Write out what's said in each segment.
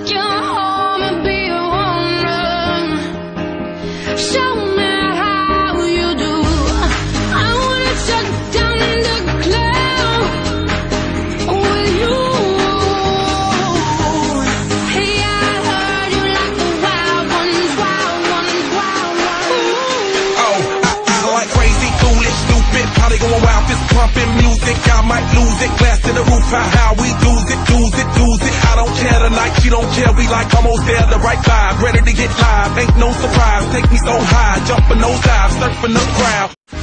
you home and be a. Show me how you do. I wanna shut down the with you. Hey, I heard you like the wild ones, wild ones, wild ones. Oh, like crazy, foolish, stupid. Going wild, pumping music. I might lose it. Glass to the roof, how we do it, Do don't care. We like almost there, the right vibe. Ready to get live, ain't no surprise. Take me so high, jumping those dives, surfing the crowd.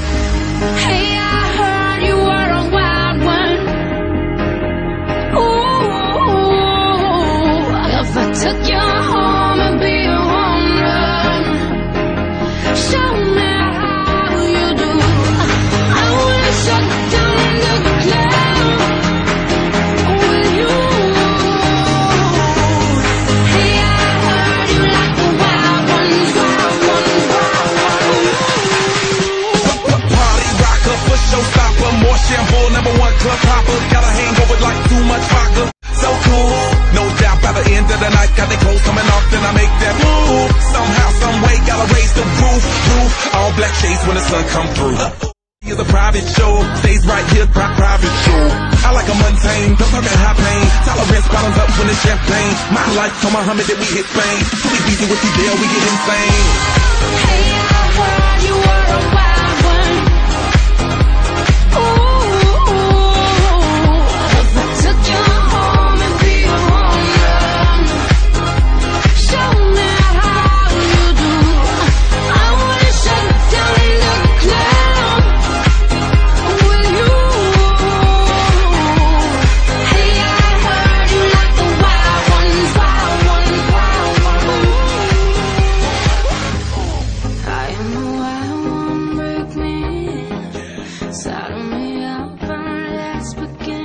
Club hopper. Got a hangover like too much vodka. So cool, no doubt by the end of the night, got the clothes coming off, then I make that move. Somehow, some way, gotta raise the roof, roof. All black shades when the sun come through. Here's a private show, stays right here, pri- private show. I like a mundane, don't talk high pain. Tolerance bottoms up when it's champagne. My life, told Muhammad that we hit Spain. Too easy with the deal, we get insane. Hey, I heard you were It's beginning.